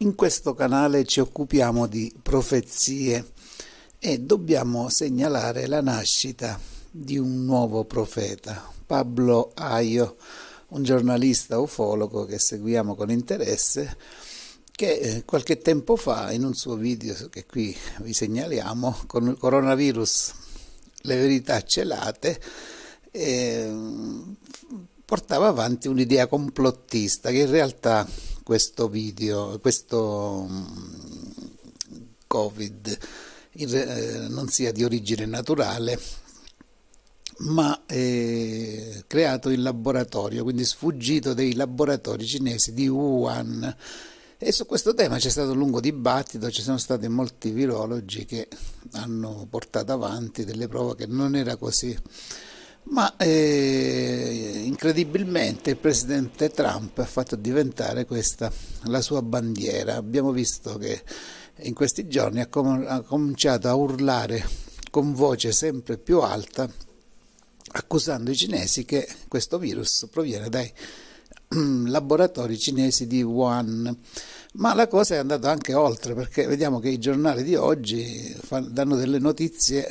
In questo canale ci occupiamo di profezie e dobbiamo segnalare la nascita di un nuovo profeta, Pablo Aio, un giornalista ufologo che seguiamo con interesse, che eh, qualche tempo fa in un suo video che qui vi segnaliamo con il coronavirus, le verità celate, eh, portava avanti un'idea complottista che in realtà questo video, questo mm, Covid eh, non sia di origine naturale, ma è creato in laboratorio, quindi sfuggito dai laboratori cinesi di Wuhan. E su questo tema c'è stato un lungo dibattito, ci sono stati molti virologi che hanno portato avanti delle prove che non era così ma eh, incredibilmente il presidente Trump ha fatto diventare questa la sua bandiera. Abbiamo visto che in questi giorni ha, com- ha cominciato a urlare con voce sempre più alta, accusando i cinesi che questo virus proviene dai laboratori cinesi di Wuhan. Ma la cosa è andata anche oltre perché vediamo che i giornali di oggi fanno, danno delle notizie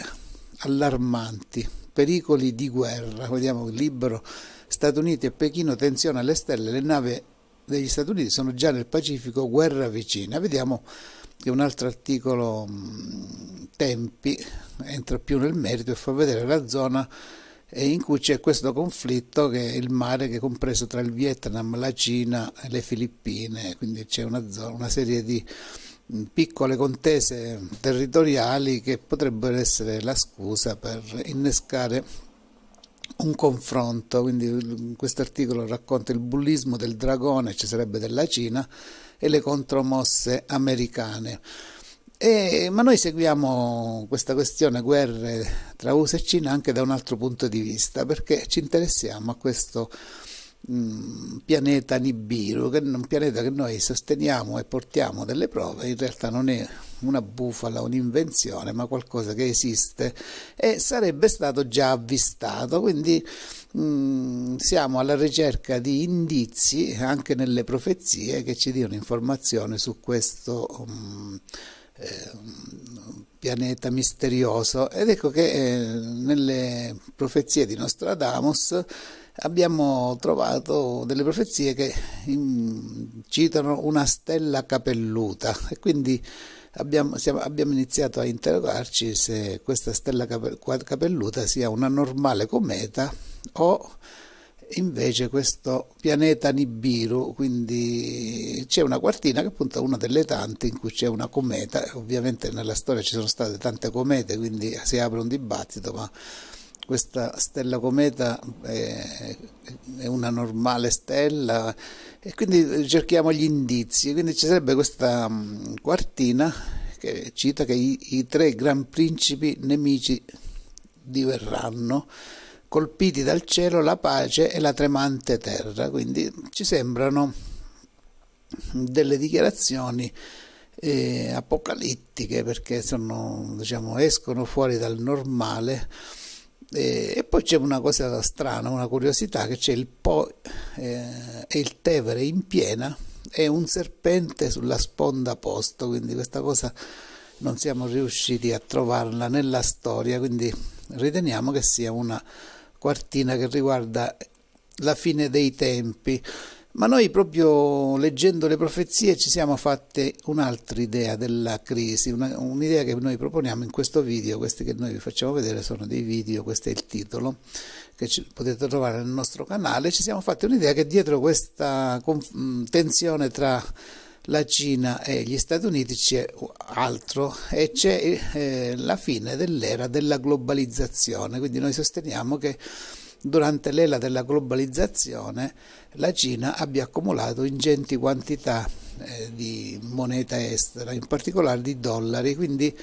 allarmanti pericoli di guerra. Vediamo il libro Stati Uniti e Pechino, tensione alle stelle, le navi degli Stati Uniti sono già nel Pacifico, guerra vicina. Vediamo che un altro articolo, Tempi, entra più nel merito e fa vedere la zona in cui c'è questo conflitto che è il mare che è compreso tra il Vietnam, la Cina e le Filippine, quindi c'è una, zona, una serie di piccole contese territoriali che potrebbero essere la scusa per innescare un confronto, quindi questo articolo racconta il bullismo del dragone, ci sarebbe della Cina, e le contromosse americane. E, ma noi seguiamo questa questione guerre tra USA e Cina anche da un altro punto di vista, perché ci interessiamo a questo Mm, pianeta Nibiru, che è un pianeta che noi sosteniamo e portiamo delle prove, in realtà non è una bufala, un'invenzione, ma qualcosa che esiste e sarebbe stato già avvistato, quindi mm, siamo alla ricerca di indizi anche nelle profezie che ci diano informazioni su questo um, eh, pianeta misterioso. Ed ecco che eh, nelle profezie di Nostradamus abbiamo trovato delle profezie che citano una stella capelluta. E quindi abbiamo, siamo, abbiamo iniziato a interrogarci se questa stella capelluta sia una normale cometa o invece questo pianeta Nibiru, quindi c'è una quartina che è appunto una delle tante in cui c'è una cometa, ovviamente nella storia ci sono state tante comete, quindi si apre un dibattito, ma questa stella cometa è, è, una normale stella e quindi cerchiamo gli indizi, quindi ci sarebbe questa mm, quartina che cita che i, i tre gran principi nemici diverranno colpiti dal cielo la pace e la tremante terra, quindi ci sembrano delle dichiarazioni eh, apocalittiche perché sono, diciamo, escono fuori dal normale e, poi c'è una cosa strana, una curiosità, che c'è il Po eh, il Tevere in piena e un serpente sulla sponda a posto, quindi questa cosa non siamo riusciti a trovarla nella storia, quindi riteniamo che sia una quartina che riguarda la fine dei tempi. Ma noi proprio leggendo le profezie ci siamo fatti un'altra idea della crisi, un'idea che noi proponiamo in questo video, questi che noi vi facciamo vedere sono dei video, questo è il titolo che ci, potete trovare nel nostro canale, ci siamo fatti un'idea che dietro questa conf- tensione tra la Cina e gli Stati Uniti c'è altro e c'è eh, la fine dell'era della globalizzazione, quindi noi sosteniamo che durante l'era della globalizzazione la Cina abbia accumulato ingenti quantità eh, di moneta estera, in particolare di dollari, quindi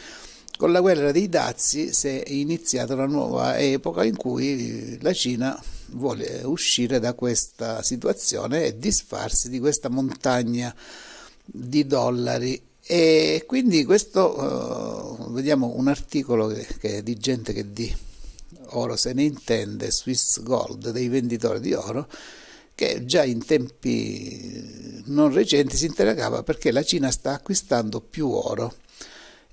con la guerra dei dazi si è iniziata una nuova epoca in cui la Cina vuole uscire da questa situazione e disfarsi di questa montagna di dollari. E quindi questo uh, vediamo un articolo che, che è di gente che di oro se ne intende, Swiss Gold, dei venditori di oro, che già in tempi non recenti si interrogava perché la Cina sta acquistando più oro.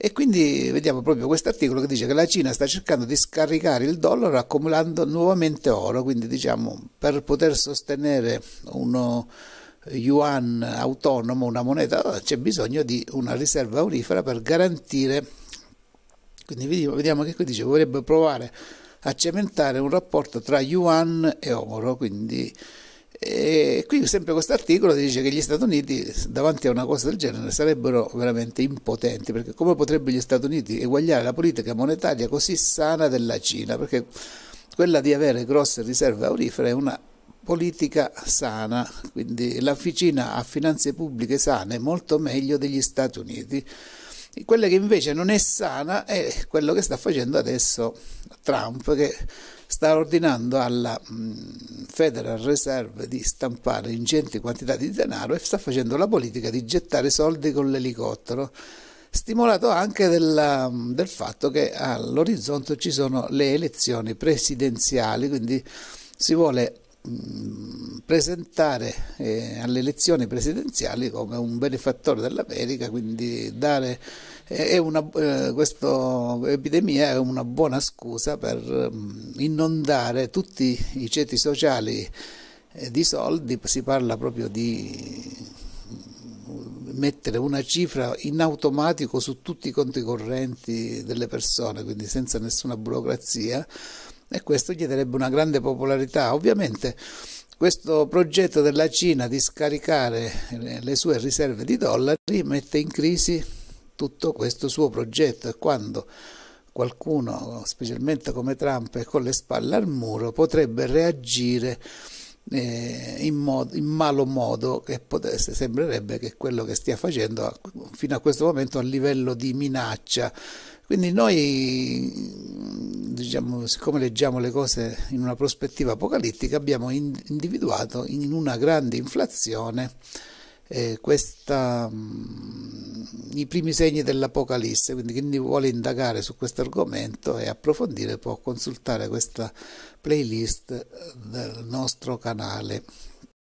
E quindi vediamo proprio questo articolo che dice che la Cina sta cercando di scaricare il dollaro accumulando nuovamente oro, quindi diciamo per poter sostenere uno yuan autonomo, una moneta, c'è bisogno di una riserva aurifera per garantire. Quindi vediamo che qui dice vorrebbe provare a cementare un rapporto tra yuan e oro, quindi e qui sempre questo articolo dice che gli Stati Uniti davanti a una cosa del genere sarebbero veramente impotenti, perché come potrebbero gli Stati Uniti eguagliare la politica monetaria così sana della Cina? Perché quella di avere grosse riserve aurifere è una politica sana, quindi la Cina ha finanze pubbliche sane molto meglio degli Stati Uniti. Quella che invece non è sana è quello che sta facendo adesso Trump, che sta ordinando alla Federal Reserve di stampare ingenti quantità di denaro e sta facendo la politica di gettare soldi con l'elicottero, stimolato anche della, del fatto che all'orizzonte ci sono le elezioni presidenziali, quindi si vuole presentare eh, alle elezioni presidenziali come un benefattore dell'America, quindi dare eh, una, eh, questa epidemia è una buona scusa per inondare tutti i ceti sociali eh, di soldi, si parla proprio di mettere una cifra in automatico su tutti i conti correnti delle persone, quindi senza nessuna burocrazia e questo chiederebbe una grande popolarità. Ovviamente questo progetto della Cina di scaricare le sue riserve di dollari mette in crisi tutto questo suo progetto e quando qualcuno, specialmente come Trump, è con le spalle al muro, potrebbe reagire eh, in, modo, in, malo modo che potesse, sembrerebbe che quello che stia facendo fino a questo momento a livello di minaccia quindi noi, diciamo, siccome leggiamo le cose in una prospettiva apocalittica, abbiamo individuato in una grande inflazione eh, questa, mh, i primi segni dell'Apocalisse, quindi chi vuole indagare su questo argomento e approfondire può consultare questa playlist del nostro canale.